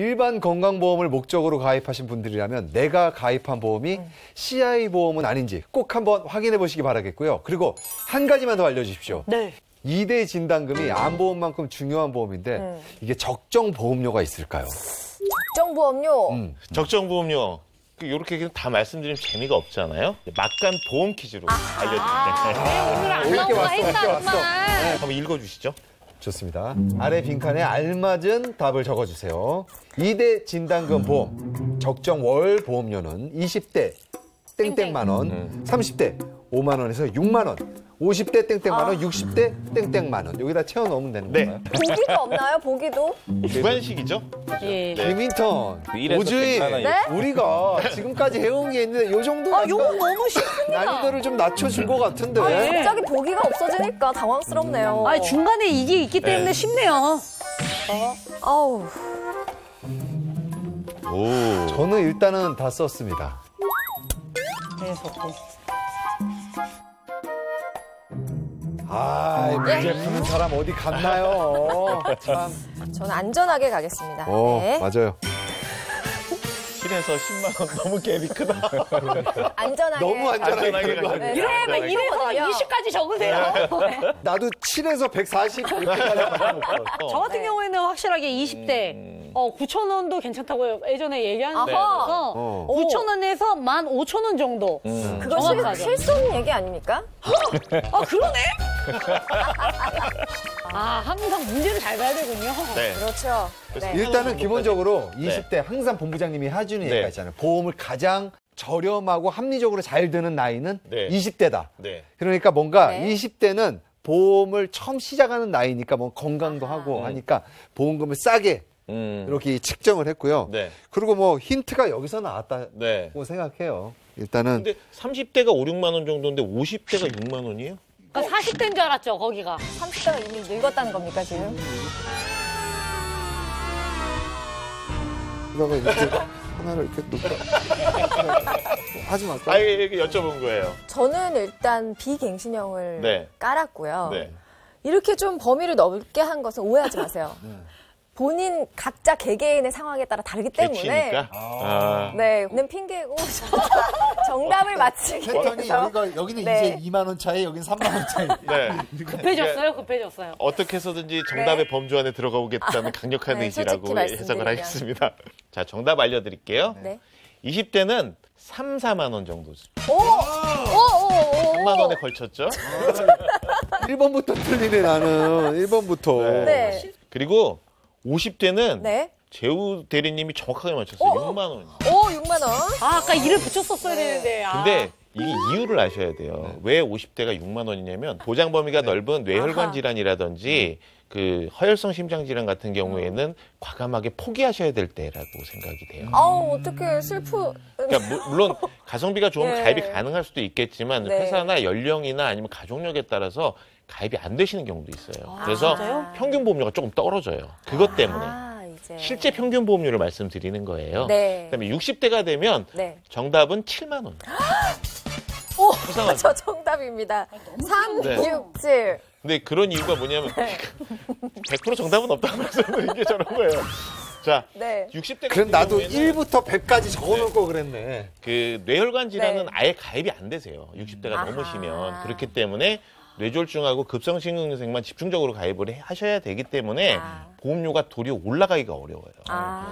일반 건강보험을 목적으로 가입하신 분들이라면 내가 가입한 보험이 CI 보험은 아닌지 꼭 한번 확인해 보시기 바라겠고요. 그리고 한 가지만 더 알려주십시오. 네. 이대 진단금이 암보험만큼 중요한 보험인데 음. 이게 적정 보험료가 있을까요? 적정 보험료. 음. 적정 보험료. 이렇게 그냥 다 말씀드리면 재미가 없잖아요. 막간 보험 퀴즈로 알려드릴게요. 오늘 안 이렇게 나오나 왔어, 이렇게 왔어. 했다구만. 한번 읽어주시죠. 좋습니다. 아래 빈칸에 알맞은 답을 적어주세요. 이대 진단금 보험 적정 월 보험료는 20대 땡땡만 원, 30대 5만 원에서 6만 원, 50대 땡땡 만 원, 60대 땡땡 만 원. 여기다 채워 넣으면 되는 네. 건가요? 보기도 없나요? 보기도? 주관식이죠? 예. 네. 김인턴, 일에서 오주인, 백만 원 네? 우리가 지금까지 해온 게 있는데 요 정도 아, 요거 너무 쉽습니다. 난이도를 좀 낮춰준 것 같은데. 아, 예. 갑자기 보기가 없어지니까 당황스럽네요. 아, 중간에 이게 있기 때문에 네. 쉽네요. 아우. 오. 저는 일단은 다 썼습니다. 계속. 아, 문제 푸는 사람 어디 갔나요? 참. 저는 안전하게 가겠습니다. 어, 네. 맞아요. 7에서 10만 원 너무 갭이 크다. 안전하게. 너무 안전하게 안전하게 가는 거 네, 아니에요? 이래, 막 네. 이래서 거든요. 20까지 적으세요. 나도 7에서 140 이렇게까지 저 같은 네. 경우에는 확실하게 20대 어, 9천 원도 괜찮다고 예전에 얘기한. 적 있어서 어. 9천 원에서 15,000원 정도. 그거 실, 정확하죠. 실손 얘기 아닙니까? 아, 그러네? 아, 항상 문제를 잘 봐야 되군요. 네. 그렇죠. 네. 일단은 기본적으로 20대 항상 본부장님이 해주는 얘기가 네. 있잖아요. 보험을 가장 저렴하고 합리적으로 잘 드는 나이는 네. 20대다. 네. 그러니까 뭔가 네. 20대는 보험을 처음 시작하는 나이니까 뭐 건강도 하고 하니까 보험금을 싸게 음. 이렇게 측정을 했고요. 네. 그리고 뭐 힌트가 여기서 나왔다고 네. 생각해요. 일단은 근데 30대가 5, 6만 원 정도인데 50대가 6만 원이에요? 그러니까 40대인 줄 알았죠, 거기가. 30대가 이미 늙었다는 겁니까, 지금? 이거가 이렇게 하나를 이렇게 놓고 하지 말까? 아, 이게 여쭤본 거예요. 저는 일단 비갱신형을 네. 깔았고요. 네. 이렇게 좀 범위를 넓게 한 것은 오해하지 마세요. 네. 본인 각자 개개인의 상황에 따라 다르기 때문에 개치니까. 아. 네, 는 핑계고 정답을 맞히기 패턴이 위해서 여기가 여기는 네. 이제 2만 원 차이, 여기는 3만 원 차이. 네. 급해졌어요, 급해졌어요. 어떻게 해서든지 정답의 범주 안에 들어가 보겠다는 강력한 네, 의지라고 솔직히 말씀드리면. 해석을 하겠습니다. 자, 정답 알려드릴게요. 네. 20대는 3, 4만 원 정도. 오! 오! 오! 오! 3만 원에 걸쳤죠. 1번부터 틀리네 나는. 1번부터. 네. 그리고 50대는 네. 재우 대리님이 정확하게 맞췄어요. 6만 원. 오, 6만 원. 아, 아까 이를 붙였었어야 네. 되는데. 아. 근데 이게 이유를 아셔야 돼요. 왜 50대가 6만 원이냐면 보장 범위가 넓은 뇌혈관 아하. 질환이라든지 그 허혈성 심장 질환 같은 경우에는 과감하게 포기하셔야 될 때라고 생각이 돼요. 아우, 어떻게 슬프. 그러니까 무- 물론 가성비가 좋으면 네. 가입이 가능할 수도 있겠지만 네. 회사나 연령이나 아니면 가족력에 따라서 가입이 안 되시는 경우도 있어요. 그래서 진짜요? 평균 보험료가 조금 떨어져요. 그것 때문에 아, 이제. 실제 평균 보험료를 말씀드리는 거예요. 네. 그다음에 60대가 되면 네. 정답은 7만 원. 오, 수상하죠. 저 정답입니다. 3, 네. 6, 7. 근데 그런 이유가 뭐냐면 네. 100% 정답은 없다고 말씀드린 게 저런 거예요. 자, 네. 60대 그럼 나도 1부터 100까지 적어놓을 걸 그랬네. 그 뇌혈관 질환은 네. 아예 가입이 안 되세요. 60대가 아하. 넘으시면 그렇기 때문에 뇌졸중하고 급성심근경색만 집중적으로 가입을 해- 하셔야 되기 때문에 아. 보험료가 도리어 올라가기가 어려워요. 아.